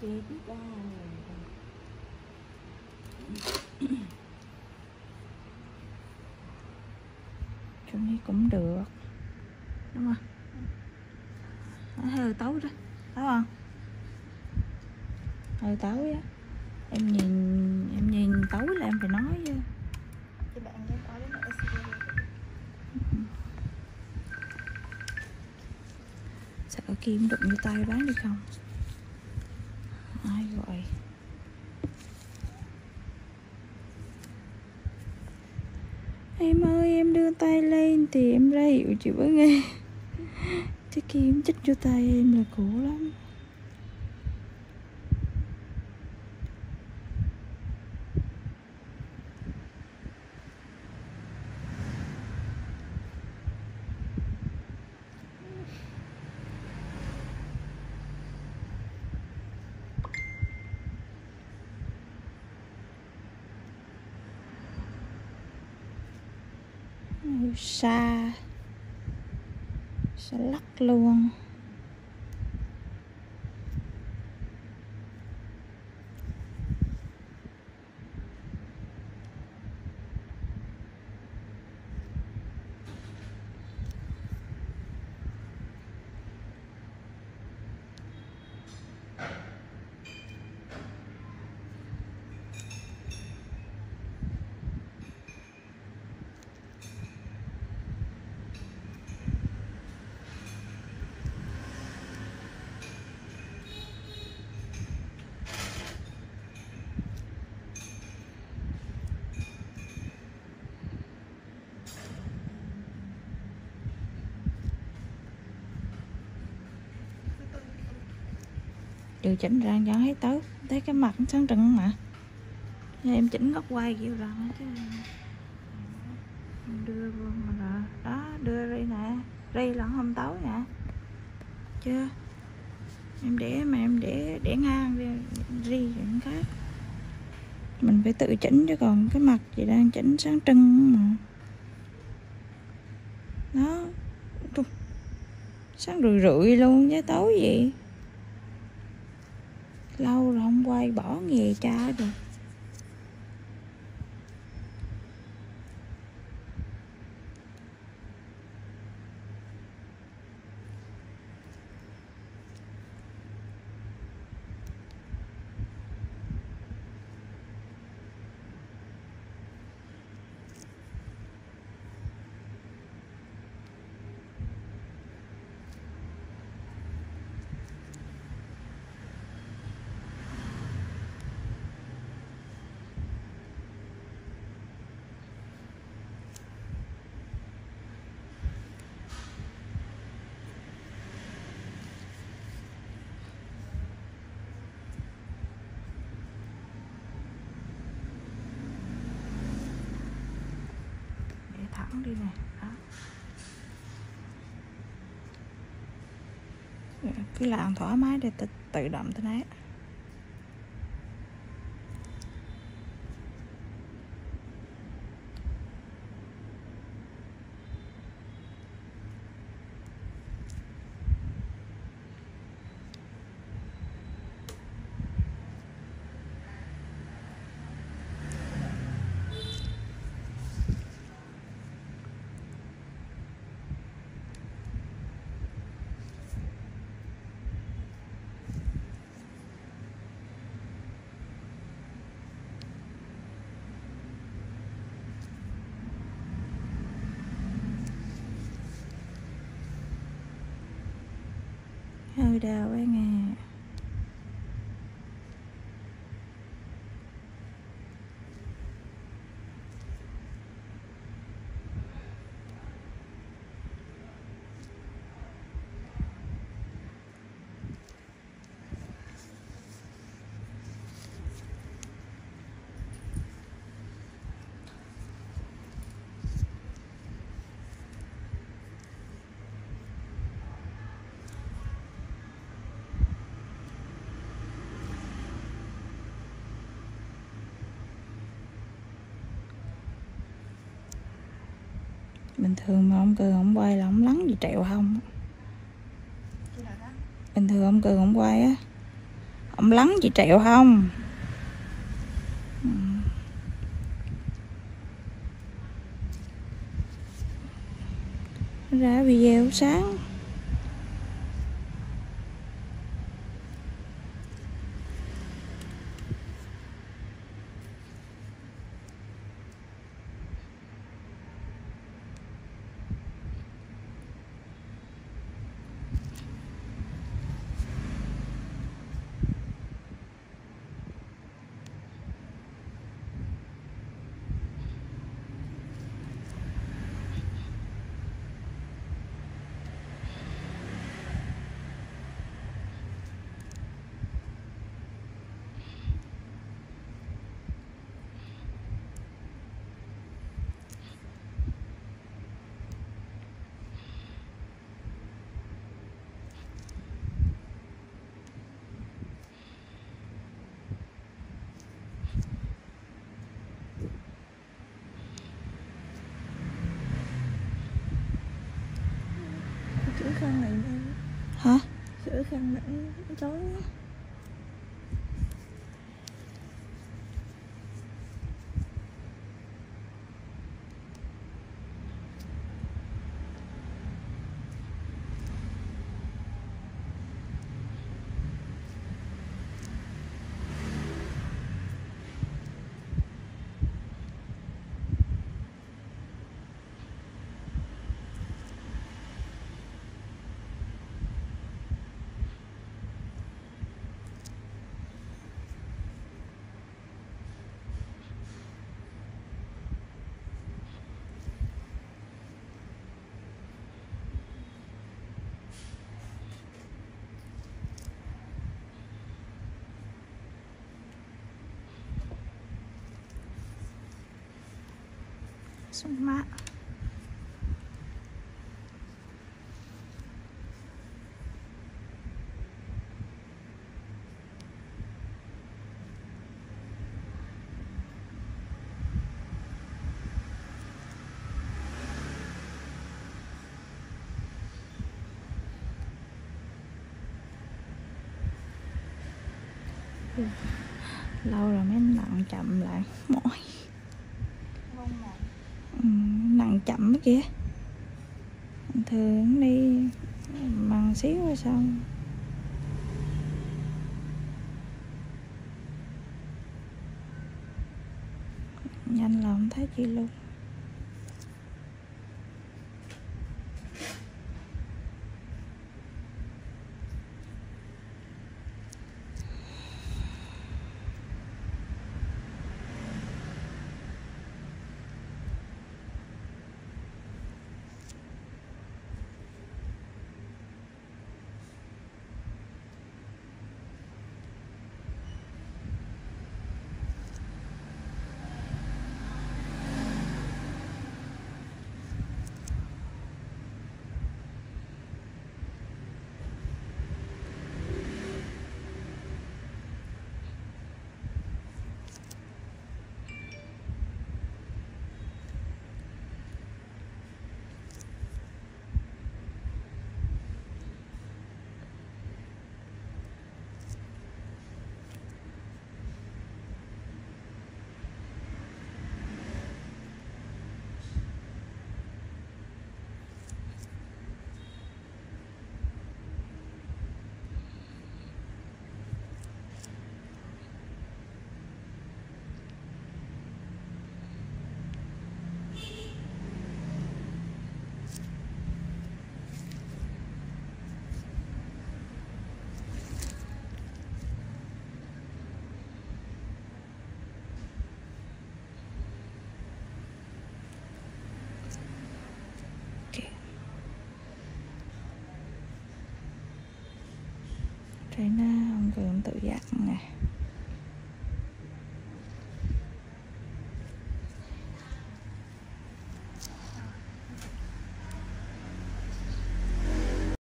chê biết ba chỗ này cũng được. Đúng không nó hơi tấu đó. Tấu không? Hơi tấu á. Em nhìn em nhìn tấu là em phải nói chứ. Sợ kim đụng vô tay bán đi không ai gọi? Em ơi, em đưa tay lên thì em ra hiệu chị mới nghe. Chứ kim chích vô tay em là cũ lắm. Ôi, xa lắc luôn. Điều chỉnh ra cho thấy tới, thấy cái mặt sáng trừng mà. Nên em chỉnh góc quay kiểu rồi chứ đưa vô mà rồi đó, đưa ri nè. Ri là không tối nè. Chưa? Em để, mà em để để ngang ri ri những khác mình phải tự chỉnh chứ còn cái mặt chị đang chỉnh sáng trưng mà. Đó. Sáng rưỡi rưỡi luôn chứ, tối gì? Lâu rồi không quay bỏ nghề cha được để đi này đó. Cứ làm thoải mái để tự, tự động thế này. Hơi đào ấy nghe. Bình thường mà ông cười ông quay là ông lắng gì trẹo không? Bình thường ông cười ông quay á, ông lắng gì trẹo không? Ra video sáng Chữ khăn này em hả Chữ khăn nãy chói quá. lâu rồi mấy nặng chậm lại mỏi Ừ, nặng chậm cái kia thường đi bằng xíu rồi xong nhanh là không thấy chị luôn. Trina không cường tự dặn nè.